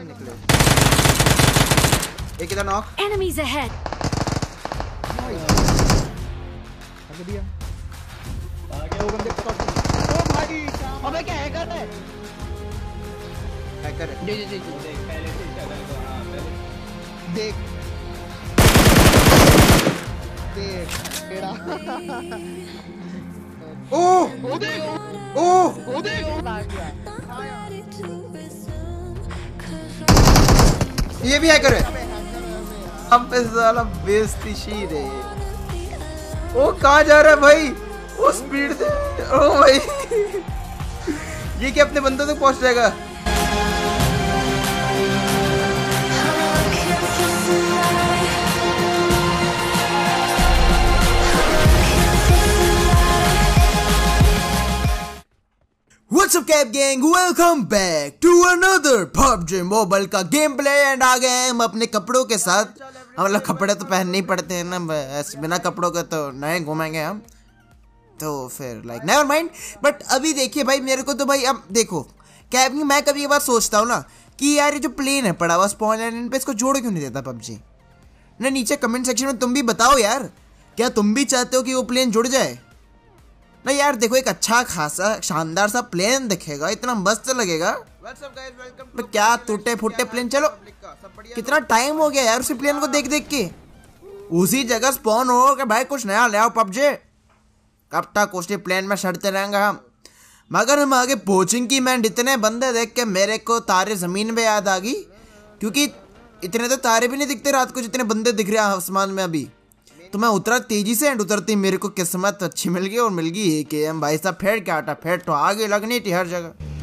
में निकले। एक इधर नॉक Enemies ahead! अगर दिया दो बंदे top में। ओ भाई अबे क्या है? कर रहा है? हैकर है। जी जी जी देख पहले से चला तो हाँ पहले देख। देख टेढ़ा ओह! ओ देख। ओह! ओ देख। ये भी हैकर है पे साला बेइज्जती शीर है। ओ कहाँ जा रहा है भाई? ओ स्पीड से ओ भाई। ये क्या अपने बंदों तक पहुँच जाएगा? Up, Cap Gang? Welcome back to another PUBG Mobile का गेम प्ले एंड आ गए हम अपने कपड़ों के साथ। हम लोग कपड़े तो पहनने ही पड़ते हैं ना, बस बिना कपड़ों के तो नए घूमेंगे हम। तो फिर लाइक नेवर माइंड बट अभी देखिए भाई, मेरे को तो भाई, अब देखो कैब मैं कभी ये बात सोचता हूँ ना कि यार ये जो प्लेन है, पड़ा हुआ स्पॉन लाइन पे इसको जोड़ क्यों नहीं देता पबजी ना नीचे कमेंट सेक्शन में तुम भी बताओ यार। क्या तुम भी चाहते हो कि वो प्लेन जुड़ जाए? ना यार देखो एक अच्छा खासा शानदार सा प्लेन दिखेगा इतना मस्त लगेगा। तो क्या टूटे फूटे प्लेन चलो। कितना टाइम हो गया यार उसी प्लेन को देख देख के। उसी जगह स्पॉन हो कि भाई कुछ नया ले आओ पबजे। कब तक उसी प्लेन में सड़ते रहेंगे हम। मगर हम आगे पहुँचेंगे मैं इतने बंदे देख के मेरे को तारे ज़मीन पे याद आ गई। क्योंकि इतने तो तारे भी नहीं दिखते रात को जितने बंदे दिख रहे हैं आसमान में अभी। तो मैं उतरा तेज़ी से एंड उतरती मेरे को किस्मत अच्छी मिल गई और मिल गई एक एम भाई साहब फेड़ क्या आटा फेर तो आगे लगनी थी हर जगह।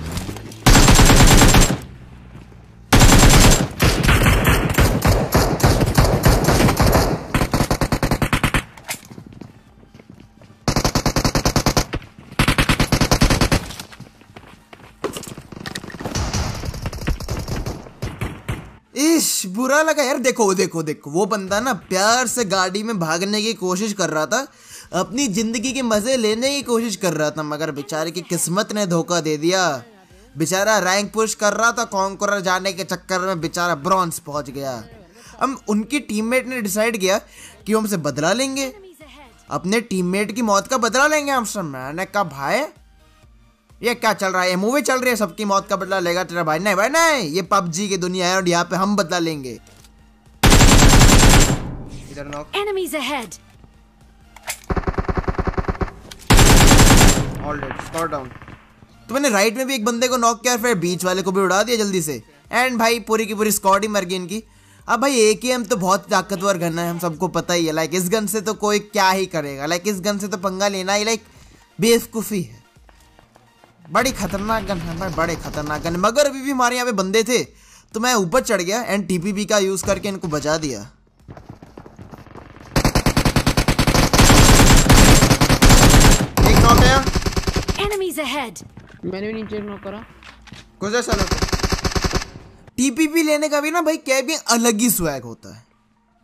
बुरा लगा यार, देखो देखो देखो, वो बंदा ना प्यार से गाड़ी में भागने की कोशिश कर रहा था, अपनी ज़िंदगी के मज़े लेने की कोशिश कर रहा था, मगर बेचारे की किस्मत ने धोखा दे दिया। बेचारा रैंक पुश कर रहा था, कॉन्करर जाने के चक्कर में बेचारा ब्रॉन्ज पहुँच गया। हम, उनकी टीममेट ने डिसाइड किया कि हमसे बदला लेंगे! अपने टीममेट की मौत का बदला लेंगे हमसे मैंने कहा, भाई ये क्या चल रहा है? ये मूवी चल रही है सबकी मौत का बदला लेगा तेरा भाई। नहीं भाई नहीं! ये पबजी की दुनिया है और यहाँ पे हम बदला लेंगे। इधर Enemies ahead! तो मैंने राइट में भी एक बंदे को नॉक किया फिर बीच वाले को भी उड़ा दिया जल्दी से। एंड भाई पूरी की पूरी स्क्वाड ही मर गई इनकी। अब भाई एक ही एम तो बहुत ताकतवर गन है हम सबको पता ही है। लाइक इस गन से तो कोई क्या ही करेगा। लाइक इस गन से तो पंगा लेना ही लाइक बेवकूफ़ी है। बड़ी खतरनाक गन है भाई बड़े खतरनाक गन मगर अभी भी हमारे यहाँ पे बंदे थे तो मैं ऊपर चढ़ गया एंड टीपीपी का यूज़ करके इनको बचा दिया। Enemies ahead! मैंने भी नीचे नॉक करा। गुजर टीपीपी लेने का भी ना भाई क्या भी अलग ही स्वैग होता है।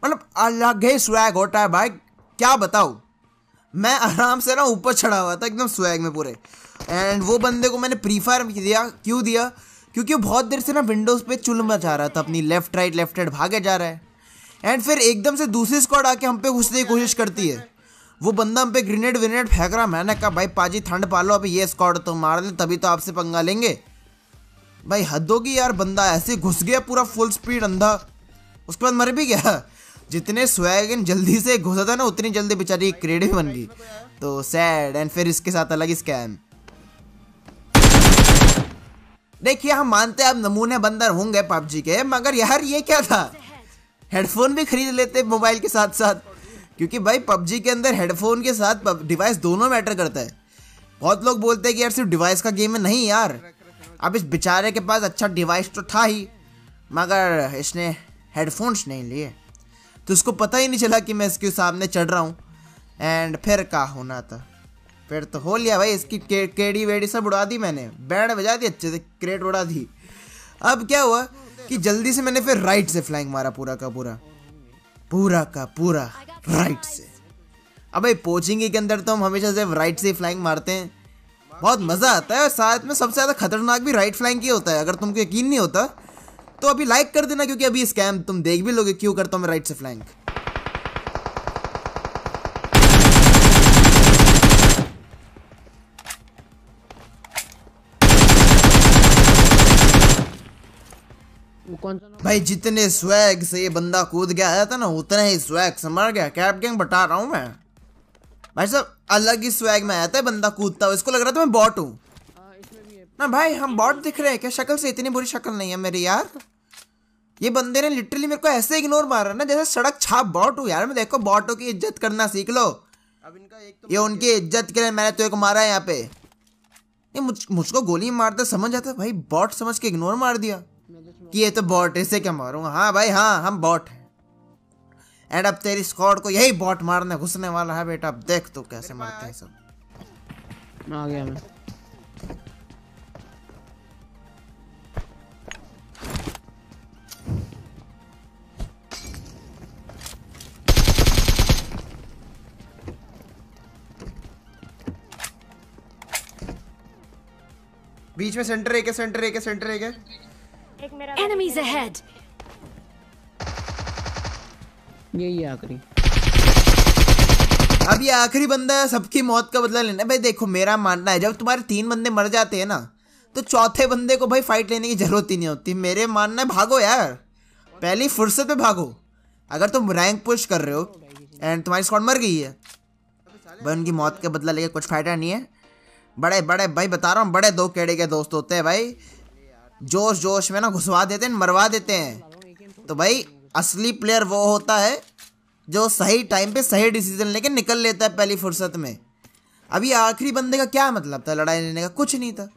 मतलब अलग ही स्वैग होता है भाई क्या बताऊँ। मैं आराम से ना ऊपर चढ़ा हुआ था एकदम स्वैग में पूरे। एंड वो बंदे को मैंने प्रीफायर दिया, क्यों दिया? क्योंकि वो बहुत देर से ना विंडोज़ पे चुल मचा रहा था, अपनी लेफ़्ट राइट लेफ़्ट राइट भागे जा रहा है। एंड फिर एकदम से दूसरी स्क्वाड आके हम पे घुसने की कोशिश करती है। वो बंदा हम पे ग्रेनेड विनेड फेंक रहा, मैंने कहा, भाई पाजी, ठंड पालो, अभी ये स्क्वाड तो मार दे, तभी तो आपसे पंगा लेंगे। भाई हद होगी यार, बंदा ऐसे घुस गया पूरा फुल स्पीड अंधा। उसके बाद मर भी गया। जितने स्वैगन जल्दी से घुसा था ना, उतनी जल्दी बेचारी क्रेड भी बन गई। तो सैड एंड फिर इसके साथ अलग स्कैम देखिए, हम मानते हैं अब नमूने बंदर होंगे पबजी के, मगर यार ये क्या था? हेडफोन भी खरीद लेते मोबाइल के साथ साथ। क्योंकि भाई पबजी के अंदर हेडफोन के साथ डिवाइस दोनों मैटर करता है। बहुत लोग बोलते हैं कि यार, सिर्फ़ डिवाइस का गेम है, नहीं यार। अब इस बेचारे के पास अच्छा डिवाइस तो था ही, मगर इसने हेडफोन्स नहीं लिए। तो उसको पता ही नहीं चला कि मैं इसके सामने चढ़ रहा हूँ। एंड फिर क्या होना था। फिर तो हो लिया भाई इसकी के, केड़ी वेड़ी सब उड़ा दी मैंने। बैंड बजा दी अच्छे से क्रेट उड़ा दी। अब क्या हुआ कि जल्दी से मैंने फिर राइट से फ्लाइंग मारा पूरा का पूरा। पूरा का पूरा राइट से। अब भाई पोचिंग के अंदर तो हम हमेशा से राइट से फ्लाइंग मारते हैं। बहुत मज़ा आता है और साथ में सबसे ज़्यादा खतरनाक भी राइट फ्लाइंग ही होता है। अगर तुमको यकीन नहीं होता तो अभी लाइक कर देना क्योंकि अभी स्कैम तुम देख भी लोगे क्यों करता हूँ मैं राइट से फ्लैंक कौन सा भाई जितने स्वैग से ये बंदा कूद गया आया था ना उतना ही स्वैग से मर गया। कैप गैंग बता रहा हूँ मैं। भाई साहब अलग ही स्वैग में आया था बंदा कूदता हुआ। इसको लग रहा था मैं बॉट हूँ। हाँ इसमें भी है। ना भाई हम बॉट दिख रहे हैं क्या? शक्ल से इतनी बुरी शक्ल नहीं है मेरी यार। ये बंदे ने लिटरली मेरे को ऐसे इग्नोर मारा ना जैसे सड़क छाप बॉट हूँ यार। मैं देखो बॉटों की इज़्ज़त करना सीख लो। अब इनका एक तो ये उनकी इज़्ज़त के लिए मैंने तो एक मारा है यहाँ पे। ये मुझ मुझको गोली मारते समझ आता भाई बॉट समझ के इग्नोर मार दिया। कि ये तो बॉट इसे क्या मारूँगा? हाँ भाई हाँ हम बॉट हैं। एंड अब तेरी स्क्वाड को यही बॉट मारने घुसने वाला है बेटा। अब देख तू कैसे मारते हैं सब। मैं आ गया मैं। बीच में सेंटर एक है सेंटर एक है सेंटर एक है। Enemies ahead! यही है आखिरी। अब ये आखिरी बंदा है सबकी मौत का बदला लेना। भाई देखो मेरा मानना है जब तुम्हारे तीन बंदे मर जाते हैं ना तो चौथे बंदे को भाई फाइट लेने की ज़रूरत ही नहीं होती। मेरे मानना है भागो यार। पहली फुर्सत में भागो। अगर तुम रैंक पुश कर रहे हो एंड तुम्हारी स्क्वाड मर गई है भाई उनकी मौत का बदला लेके कुछ फ़ायदा नहीं है। बड़े बड़े भाई बता रहा हूँ बड़े दो केड़े के दोस्त होते हैं भाई। जोश जोश में ना घुसवा देते हैं मरवा देते हैं। तो भाई असली प्लेयर वो होता है जो सही टाइम पे सही डिसीज़न लेके निकल लेता है पहली फुर्सत में। अभी आखिरी बंदे का क्या मतलब था? लड़ाई लेने का कुछ नहीं था।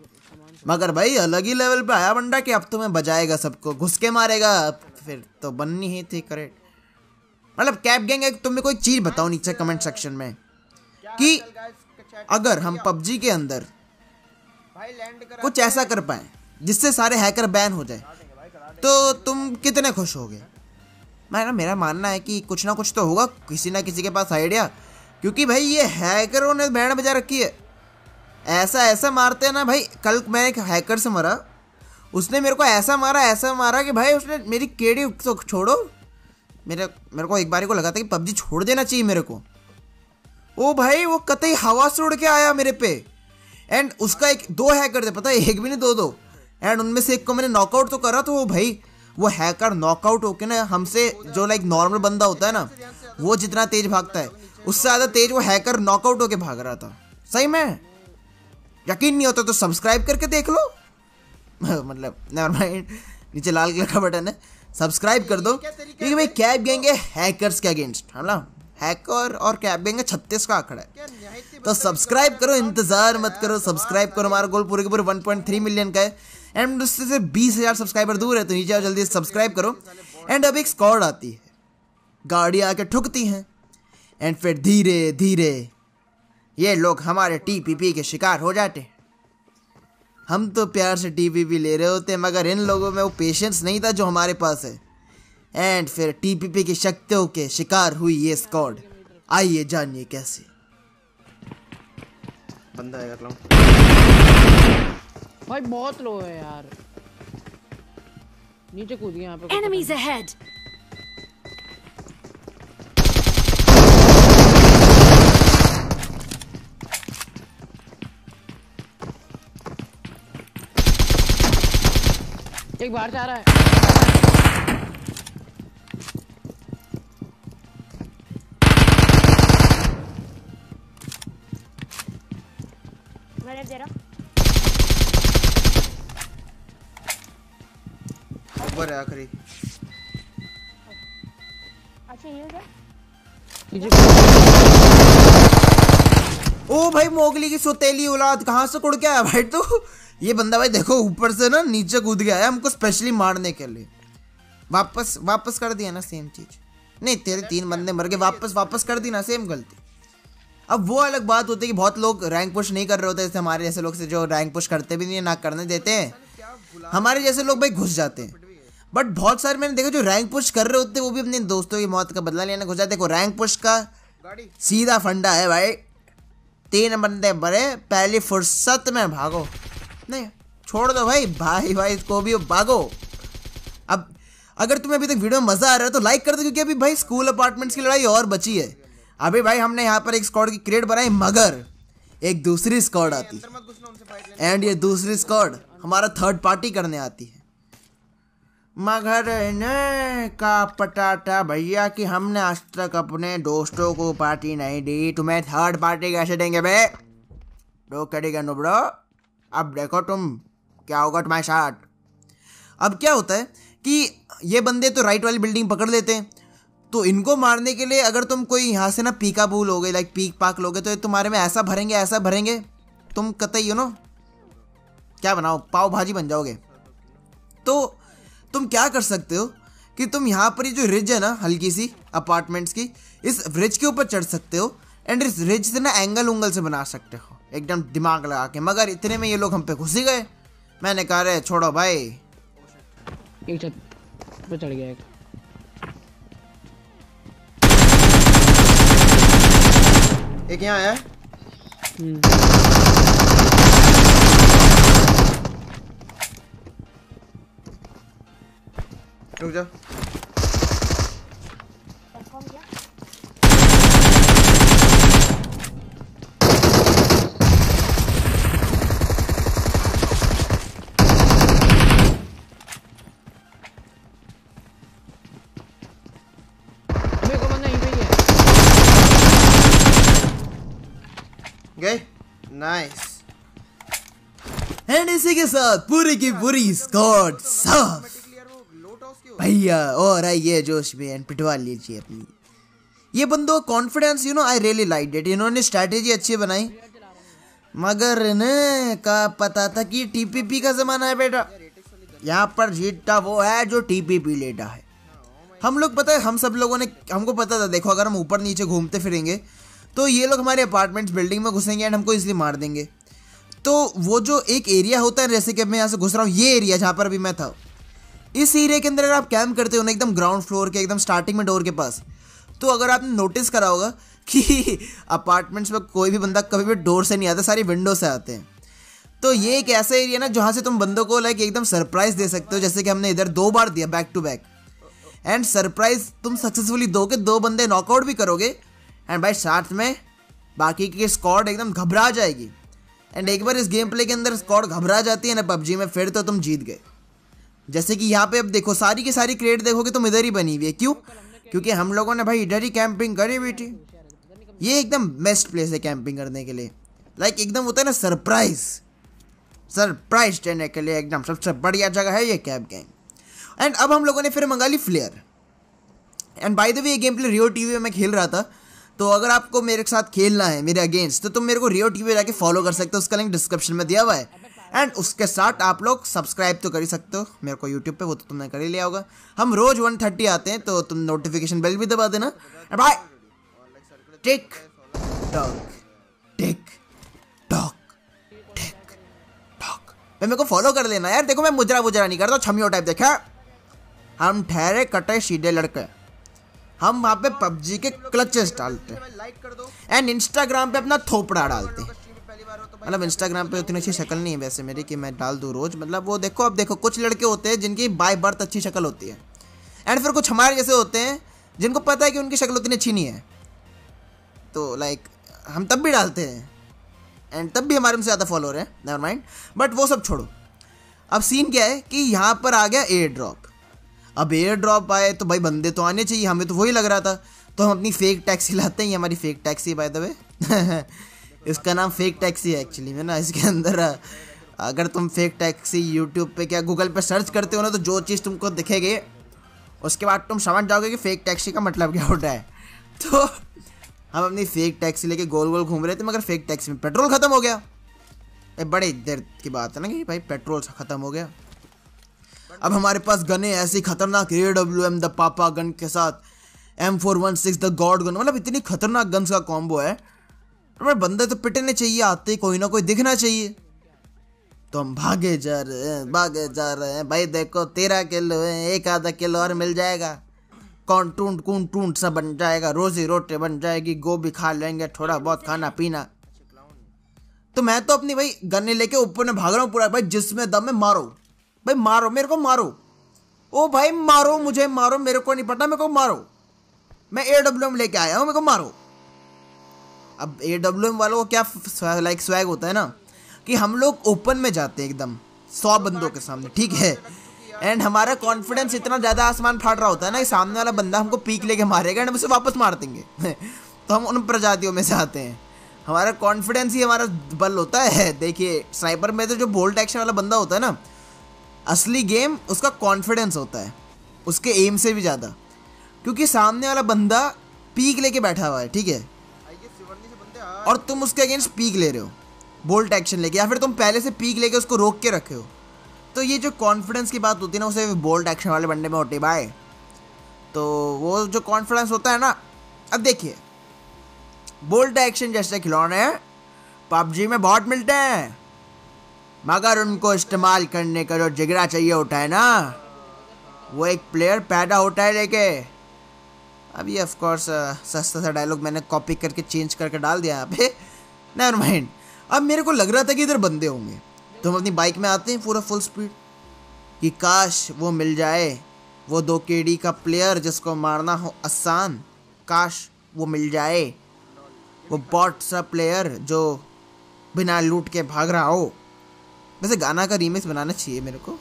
मगर भाई अलग ही लेवल पे आया बंदा कि अब तुम्हें बजाएगा सबको घुस के मारेगा फिर तो बननी ही थी करेक्ट मतलब कैप गैंग एक तुम्हें कोई चीज़ बताओ नीचे कमेंट सेक्शन में कि अगर हम पबजी के अंदर कुछ ऐसा कर पाए। जिससे सारे हैकर बैन हो जाए। तो तुम कितने खुश होगे? मैं ना, मेरा मानना है कि कुछ ना कुछ तो होगा, किसी ना किसी के पास आइडिया क्योंकि भाई, ये हैकरों ने बैंड बजा रखी है। ऐसा ऐसा मारते हैं ना भाई, कल मैं एक हैकर से मरा। उसने मेरे को ऐसा मारा ऐसा मारा कि भाई, उसने मेरी केड़ी तो छोड़ो। मेरे मेरे को एक बार को लगा था कि पबजी छोड़ देना चाहिए मेरे को। ओ भाई, वो कतई हवा से उड़ के आया मेरे पे। एंड उसका एक, दो हैकर थे, पता है? एक भी नहीं, दो दो। एंड उनमें से एक को मैंने नॉकआउट तो करा तो वो भाई। वो हैकर नॉकआउट होके ना हमसे जो लाइक नॉर्मल बंदा होता है ना, वो जितना तेज भागता है, उससे ज़्यादा तेज वो हैकर नॉकआउट होके भाग रहा था। सही में? यकीन नहीं होता तो सब्सक्राइब करके देख लो। मतलब नेवर माइंड नीचे लाल कलर का बटन है। सब्सक्राइब कर दो। क्योंकि भाई कैब गैंग है हैकर्स के अगेंस्ट है ना? हैकर और कैब गैंग छत्तीस का आंकड़ा है। तो सब्सक्राइब करो, इंतज़ार मत करो। सब्सक्राइब करो, हमारा गोल पूरे के पूरे 1.3 मिलियन का है। एंड उससे से बीस हज़ार सब्सक्राइबर दूर है तो नीचे जल्दी सब्सक्राइब करो। एंड अब एक स्कॉड आती है। गाड़ी आके ठुकती हैं। एंड फिर धीरे धीरे। ये लोग हमारे टीपीपी के शिकार हो जाते हैं। हम तो प्यार से टीपीपी ले रहे होते मगर इन लोगों में वो पेशेंस नहीं था जो हमारे पास है। एंड फिर टीपीपी की शक्तियों के शिकार हुई ये स्कॉड आइए जानिए कैसे। बंदा है। भाई बहुत लो है यार। नीचे कूद गया यहाँ पे Enemies ahead! एक बाहर से आ रहा है। मैंने दे रहा ऊपर है आखिरी। अच्छा ये क्या ओ भाई मोगली की सोतेली औलाद कहाँ से कुड़ के आया भाई तो? ये बंदा भाई देखो ऊपर से ना नीचे कूद गया है हमको स्पेशली मारने के लिए। वापस वापस कर दिया ना सेम चीज़। नहीं तेरे तीन बंदे मर गए वापस वापस कर दी ना सेम गलती। अब वो अलग बात होती है कि बहुत लोग रैंक पुश नहीं कर रहे होते जैसे हमारे जैसे लोग से जो रैंक पुश करते भी नहीं है ना करने देते हैं। हमारे जैसे लोग भाई घुस जाते हैं। बट बहुत सारे मैंने देखा जो रैंक पुश कर रहे होते वो भी अपने दोस्तों की मौत का बदला लेने घुस जाते देखो रैंक पुश का सीधा फंडा है भाई। तीन बंदे बड़े पहली फुर्सत में भागो। नहीं छोड़ दो भाई। भाई भाई को भी भागो। अब अगर तुम्हें अभी तक वीडियो में मज़ा आ रहा है तो लाइक कर दो क्योंकि अभी भाई स्कूल अपार्टमेंट्स की लड़ाई और बची है। अभी भाई हमने यहाँ पर एक स्कॉड की क्रेड बनाई मगर एक दूसरी स्कॉड आती। एंड ये दूसरी स्कॉड हमारा थर्ड पार्टी करने आती है। मगर ने का पटाटा भैया कि हमने आज तक अपने दोस्तों को पार्टी नहीं दी। तुम्हें थर्ड पार्टी कैसे देंगे बे? दो करेगा नुबड़ो अब देखो तुम, क्या होगा तुम्हारे साथ। अब क्या होता है कि ये बंदे तो राइट वाली बिल्डिंग पकड़ लेते हैं। तो इनको मारने के लिए अगर तुम कोई यहाँ से ना पीका बूल लोगे लाइक पीक पाक लोगे तो ये तुम्हारे में ऐसा भरेंगे ऐसा भरेंगे। तुम कतई यू नो? क्या बनाओ? पाव भाजी बन जाओगे। तो तुम क्या कर सकते हो कि तुम यहाँ पर ये जो रिज है ना हल्की सी अपार्टमेंट्स की इस रिज के ऊपर चढ़ सकते हो एंड इस रिज से ना एंगल उंगल से बना सकते हो। एकदम दिमाग लगा के। मगर इतने में ये लोग हम पे घुस ही गए। मैंने कहा रे छोड़ो भाई। एक छत पे चढ़ गया एक। एक यहाँ आया रुक जा। कंफर्म किया मेरे को बंदा यहीं पे गए? नाइस एंड इसी के साथ पूरी की पूरी स्कॉट साफ़। भैया, और आइए जोश में एंड पिटवा लीजिए अपनी। ये बंदो confidence you know I really like it इन्होंने स्ट्रैटेजी अच्छी बनाई। मगर न, का पता था कि टीपीपी का जमाना है बेटा। यहाँ पर जीतता वो है जो टीपीपी लेटा है। हम लोग पता है, हम सब लोगों ने, हमको पता था, देखो, अगर हम ऊपर नीचे घूमते फिरेंगे तो ये लोग हमारे अपार्टमेंट्स बिल्डिंग में घुसेंगे एंड हमको इसलिए मार देंगे। तो वो जो एक एरिया होता है, जैसे कि मैं यहाँ से घुस रहा हूँ, ये एरिया जहाँ पर अभी मैं था इस एरिया के अंदर अगर आप कैंप करते हो ना, एकदम ग्राउंड फ्लोर के, एकदम स्टार्टिंग में डोर के पास तो अगर आपने नोटिस करा होगा कि अपार्टमेंट्स में कोई भी बंदा कभी भी डोर से नहीं आता, सारी विंडो से आते हैं। तो ये एक ऐसा एरिया ना, जहाँ से तुम बंदों को लाइक एकदम सरप्राइज़ दे सकते हो, जैसे कि हमने इधर दो बार दिया back to back and surprise तुम सक्सेसफुली दोगे दो बंदे नॉकआउट भी करोगे एंड भाई साथ में बाकी की स्कॉड एकदम घबरा जाएगी। एंड एक बार इस गेम प्ले के अंदर स्कॉड घबरा जाती है ना, पबजी में, फिर तो तुम जीत गए। जैसे कि यहाँ पे अब देखो, सारी की सारी क्रेट देखोगे तुम इधर ही बनी हुई है। क्यों? क्योंकि हम लोगों ने भाई इधर ही कैंपिंग करी हुई थी। ये एकदम बेस्ट प्लेस है कैंपिंग करने के लिए। लाइक एकदम होता है ना सरप्राइज़ सरप्राइज़ देने के लिए एकदम सबसे बढ़िया जगह है ये कैब गैंग एंड अब हम लोगों ने फिर मंगा ली flare and by the way ये गेम प्ले रियो टीवी में मैं खेल रहा था। तो अगर आपको मेरे साथ खेलना है, मेरे अगेंस्ट तो तुम मेरे को रियो टीवी जाके फॉलो कर सकते हो। उसका लिंक डिस्क्रिप्शन में दिया हुआ है। एंड उसके साथ आप लोग सब्सक्राइब तो कर ही सकते हो। मेरे को यूट्यूब पे वो तो तुमने कर ही लिया होगा। हम रोज 130 आते हैं तो तुम नोटिफिकेशन बेल भी दबा देना। Bye tick tock tick tock tick tock मैं मेरे को फॉलो कर लेना यार। देखो मैं मुजरा मुजरा नहीं करता, छमियो टाइप देखा। हम ठहरे, कटे, सीधे लड़के। हम वहाँ पे पबजी के क्लचेस डालते हैं। एंड इंस्टाग्राम पे अपना थोपड़ा डालते हैं। मतलब इंस्टाग्राम पे उतनी अच्छी शक्ल नहीं है वैसे मेरी कि मैं डाल दूँ रोज। मतलब वो देखो, अब देखो, कुछ लड़के होते हैं जिनकी बाय बर्थ अच्छी शक्ल होती है। एंड फिर कुछ हमारे जैसे होते हैं जिनको पता है कि उनकी शक्ल उतनी अच्छी नहीं है। तो लाइक हम तब भी डालते हैं। एंड तब भी हमारे उनसे ज़्यादा फॉलोअर है नेवर माइंड बट वो सब छोड़ो। अब सीन क्या है कि यहाँ पर आ गया एयर ड्रॉप अब एयर ड्रॉप आए तो भाई बंदे तो आने चाहिए, हमें तो वही लग रहा था। तो हम अपनी फेक टैक्सी लाते हैं हमारी fake taxi by the way इसका नाम फेक टैक्सी है एक्चुअली में ना? इसके अंदर, अगर तुम फेक टैक्सी यूट्यूब पे क्या गूगल पे सर्च करते हो ना तो जो चीज़ तुमको दिखेगी, उसके बाद तुम समझ जाओगे कि फेक टैक्सी का मतलब क्या होता है। तो हम अपनी फेक टैक्सी लेके गोल गोल घूम रहे थे, मगर फेक टैक्सी में पेट्रोल ख़त्म हो गया। ये बड़ी देर की बात है ना कि भाई पेट्रोल ख़त्म हो गया। अब हमारे पास गने ऐसी खतरनाक A W M the papa gun के साथ M four one six the god gun मतलब इतनी खतरनाक गन्स का कॉम्बो है। हमारे बंदे तो पिटने चाहिए, आते ही कोई ना कोई दिखना चाहिए। तो हम भागे जा रहे हैं, भागे जा रहे हैं। भाई देखो, तेरह किलो है, एक आधा किलो और मिल जाएगा। कौन टूंट कून टूंट सा बन जाएगा, रोजी रोटी बन जाएगी, गोभी खा लेंगे, थोड़ा बहुत खाना पीना। तो मैं तो अपनी भाई गन्ने लेके ऊपर में भाग रहा हूँ पूरा। भाई जिसमें दम है, मारो। भाई मारो, मेरे को मारो। ओ भाई मारो मुझे, मारो, मेरे को नहीं पता, मेरे को मारो। मैं ए डब्ल्यू एम लेके आया हूँ, मेरे को मारो। अब ए डब्ल्यू एम वालों को क्या लाइक स्वैग होता है ना? कि हम लोग ओपन में जाते हैं एकदम, सौ बंदों के सामने, ठीक है? एंड हमारा कॉन्फिडेंस इतना ज़्यादा आसमान फाड़ रहा होता है ना कि सामने वाला बंदा हमको पीक लेके मारेगा एंड उसे वापस मार देंगे। तो हम उन प्रजातियों में से आते हैं। हमारा कॉन्फिडेंस ही हमारा बल होता है। देखिए स्नाइपर में तो जो बोल्ट एक्शन वाला बंदा होता है ना, असली गेम उसका कॉन्फिडेंस होता है। उसके एम से भी ज़्यादा। क्योंकि सामने वाला बंदा पीक लेके बैठा हुआ है, ठीक है? और तुम उसके अगेंस्ट पीक ले रहे हो। बोल्ट एक्शन लेके, या फिर तुम पहले से पीक लेके उसको रोक के रखे हो। तो ये जो कॉन्फिडेंस की बात होती है ना, उसे बोल्ट एक्शन वाले बंदे में होती बाय तो वो जो कॉन्फिडेंस होता है ना, अब देखिए। बोल्ट एक्शन जैसे खिलौने पबजी में बहुत मिलते हैं। मगर उनको इस्तेमाल करने का जो जिगरा चाहिए होता है ना, वो एक प्लेयर पैदा होता है लेके। अभी ऑफ़ कोर्स सस्ता सा डायलॉग मैंने कॉपी करके चेंज करके डाल दिया यहाँ नेवर माइंड अब मेरे को लग रहा था कि इधर बंदे होंगे। तो हम अपनी बाइक में आते हैं पूरा फुल स्पीड कि काश वो मिल जाए। वो दो केडी का प्लेयर जिसको मारना हो आसान। काश वो मिल जाए। वो बॉट सा प्लेयर जो बिना लूट के भाग रहा हो। वैसे गाना का रीमिक्स बनाना चाहिए मेरे को।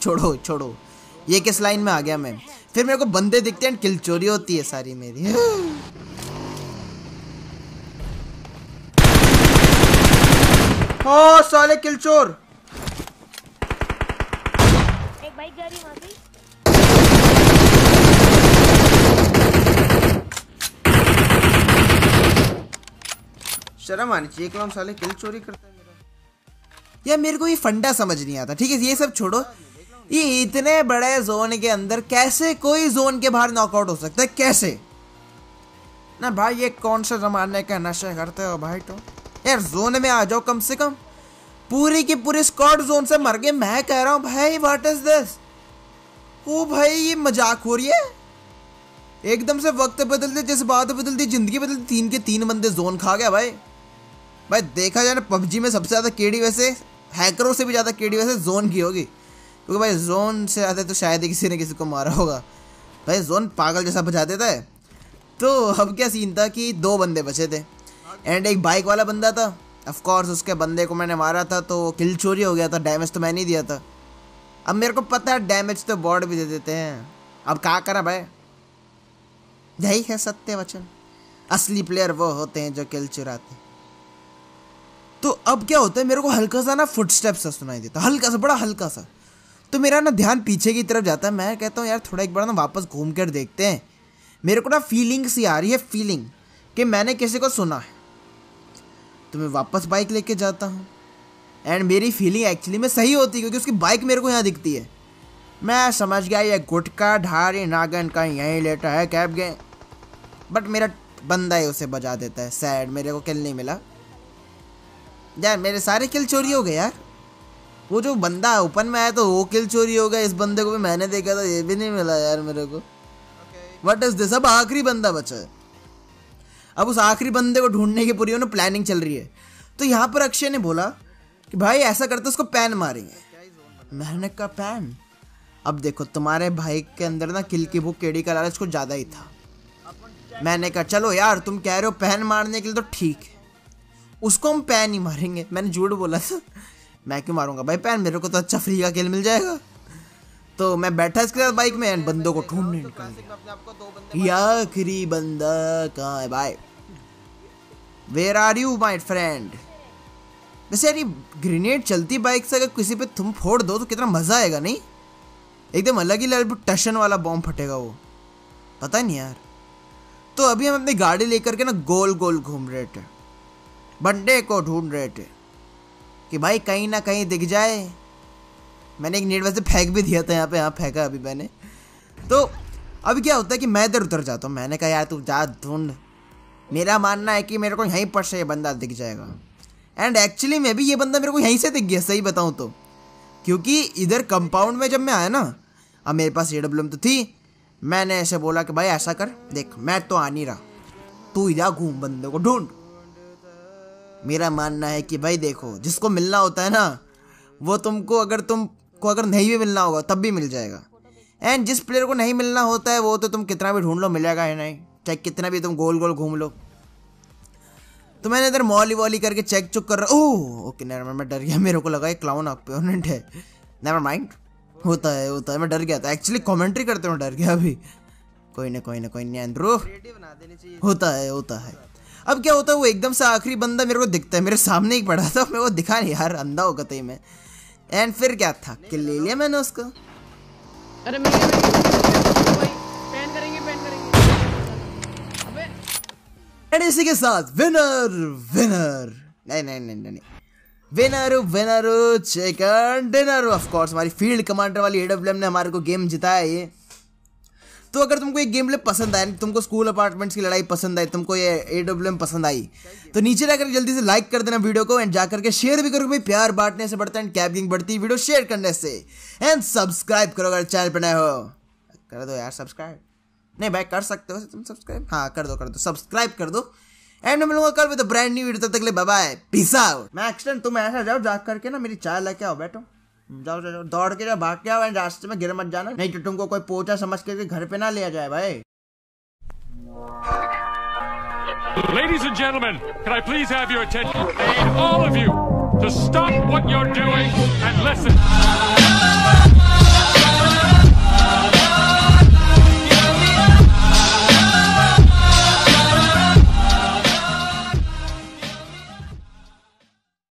छोड़ो छोड़ो। ये किस लाइन में आ गया मैं? फिर मेरे को बंदे दिखते हैं किल चोरी होती है सारी मेरी। ओ साले किल चोर। एक बाइक जा रही वहाँ से शर्म आनी चाहिए कौन साले किल चोरी करता है मेरा। यार मेरे को ये फंडा समझ नहीं आता ठीक है? ये सब छोड़ो। ये इतने बड़े जोन के अंदर कैसे कोई जोन के बाहर नॉकआउट हो सकता है? कैसे? ना भाई, ये कौन सा जमाने का नशे करते हो भाई तो यार जोन में आ जाओ कम से कम। पूरी की पूरी स्कॉट जोन से मर गए मैं कह रहा हूँ, भाई व्हाट इज़ दिस ओ भाई, ये मज़ाक हो रही है? एकदम से वक्त बदलते जैसे बात बदलती ज़िंदगी बदलती तीन के तीन बंदे जोन खा गया भाई। भाई, देखा जाए ना, पबजी में सबसे ज़्यादा केडी वैसे, हैकरों से भी ज़्यादा केडी वैसे जोन की होगी। क्योंकि भाई जोन से ज़्यादा तो शायद ही किसी ने किसी को मारा होगा। भाई जोन पागल जैसा बजा देता है। तो अब क्या सीन था कि दो बंदे बचे थे। एंड एक बाइक वाला बंदा था। ऑफ़ कोर्स उसके बंदे को मैंने मारा था तो किल चोरी हो गया था। डैमेज तो मैंने ही दिया था। अब मेरे को पता है डैमेज तो बॉड भी दे देते हैं। अब क्या करा भाई? यही है सत्य वचन। असली प्लेयर वो होते हैं जो किल चुराते तो अब क्या होता है? मेरे को हल्का सा ना फुट स्टेप सा सुनाई देता हल्का सा, बड़ा हल्का सा। तो मेरा ना ध्यान पीछे की तरफ़ जाता है। मैं कहता हूँ, यार, थोड़ा एक बार ना वापस घूम कर देखते हैं। मेरे को ना फीलिंग सी आ रही है फीलिंग कि मैंने किसी को सुना है। तो मैं वापस बाइक लेके जाता हूँ। एंड मेरी फीलिंग एक्चुअली में सही होती है, क्योंकि उसकी बाइक मेरे को यहाँ दिखती है। मैं समझ गया, ये गुटका ढारी नागन का यहीं लेटा है कैब गए। बट मेरा बंदा ही उसे बजा देता है सैड मेरे को किल नहीं मिला। यार, मेरे सारे किल चोरी हो गए यार। वो जो बंदा ओपन में आया तो वो किल चोरी हो गया। इस बंदे को भी मैंने देखा था, ये भी नहीं मिला यार मेरे को। वट इज़ दिस अब आखिरी बंदा बचा है। अब उस आखिरी बंदे को ढूँढने की पूरी ना प्लानिंग चल रही है। तो यहाँ पर अक्षय ने बोला कि भाई, ऐसा करते उसको पैन मारेंगे। मैंने कहा पैन अब देखो, तुम्हारे भाई के अंदर ना किल की भूख, केड़ी का लालच कुछ ज़्यादा ही था। मैंने कहा, चलो यार, तुम कह रहे हो पैन मारने के लिए तो ठीक है। उसको हम पैन ही मारेंगे। मैंने झूठ बोला था। मैं क्यों मारूँगा? भाई पैन मेरे को तो अच्छा फ्री का खेल मिल जाएगा। तो मैं बैठा इसके साथ बाइक में एंड बंदों को ढूँढने निकल गया। आखिरी बंदा कहाँ है भाई? Where are you my friend वैसे यार ये ग्रेनेड चलती बाइक से अगर किसी पे तुम फोड़ दो तो कितना मज़ा आएगा, नहीं? एकदम अलग ही लेवल पे टशन वाला बॉम्ब फटेगा वो। पता नहीं यार। तो अभी हम अपनी गाड़ी लेकर के ना गोल गोल घूम रहे थे। बंडे को ढूंढ रहे थे। कि भाई कहीं ना कहीं दिख जाए। मैंने एक नेट वैसे फेंक भी दिया था यहाँ पे यहाँ फेंका अभी मैंने। तो अभी क्या होता है कि मैं इधर उतर जाता हूँ। मैंने कहा, यार, तू जा, ढूंढ। मेरा मानना है कि मेरे को यहीं पर से ये बंदा दिख जाएगा। एंड एक्चुअली में भी ये बंदा मेरे को यहीं से दिख गया, सही बताऊँ तो। क्योंकि इधर कंपाउंड में जब मैं आया ना, अब मेरे पास ए तो थी। मैंने ऐसे बोला कि, भाई, ऐसा कर, देख, मैं तो आ नहीं रहा। तू जा घूम, बंदे को ढूंढ। मेरा मानना है कि भाई देखो, जिसको मिलना होता है ना, वो तुमको अगर तुम, को अगर नहीं भी मिलना होगा, तब भी मिल जाएगा। एंड जिस प्लेयर को नहीं मिलना होता है, वो तो तुम कितना भी ढूंढ लो, मिलेगा ही नहीं। चाहे कितना भी तुम गोल गोल घूम लो। तो मैंने इधर मॉली वॉली करके चेक चुक कर रहा, ओह ओके नेवर मैं डर गया, मेरे को लगा एक क्लाउन अपोनेंट है। नेवर माइंड होता है होता है, मैं डर गया था। एक्चुअली कमेंट्री करते हुए डर गया अभी। कोई ना कोई ना कोई नहीं एंड्रो होता है होता है। अब क्या होता है वो एकदम से आखिरी बंदा मेरे को दिखता है मेरे सामने ही पड़ा था मेरे को दिखा नहीं यार अंधा होगा तो मैं। एंड फिर क्या था? कि ले लिया मैंने उसको। अरे मैं भाई करेंगे पैन करेंगे। अबे। एंड इसी के साथ विनर विनर नहीं नहीं नहीं नहीं winner winner chicken dinner of course हमारी फ़ील्ड कमांडर वाली एडब्ल्यूएम ने हमारे को गेम जिताया ये। तो अगर तुमको ये गेम प्ले पसंद आए तुमको स्कूल अपार्टमेंट्स की लड़ाई पसंद आई, तुमको ये ए डब्ल्यू एम पसंद आई तो नीचे जाकर जल्दी से लाइक कर देना वीडियो को एंड जाकर के शेयर भी करो भाई प्यार बांटने से बढ़ता है एंड कैबिंग बढ़ती है वीडियो शेयर करने से। एंड सब्सक्राइब करो अगर चैनल पर नए हो। कर दो यार सब्सक्राइब नहीं भाई, कर सकते हो तुम सब्सक्राइब हाँ कर दो कर दो। सब्सक्राइब कर दो। एंड मैं मिलूँगा कल विद ब्रांड न्यू वीडियो तब तक ले बाय पीस आउट मैं एक्सीडेंट तुम ऐसा जाओ जा करके ना मेरी चाय लेके आओ, बैठो। जाओ जाओ दौड़ के जाओ भाग के आओ रास्ते में गिर मत जाना नहीं तो तुमको कोई पोचा समझ के घर पे ना ले जाए भाई Ladies and gentlemen, can I please have your attention? I need all of you to stop what you're doing and listen.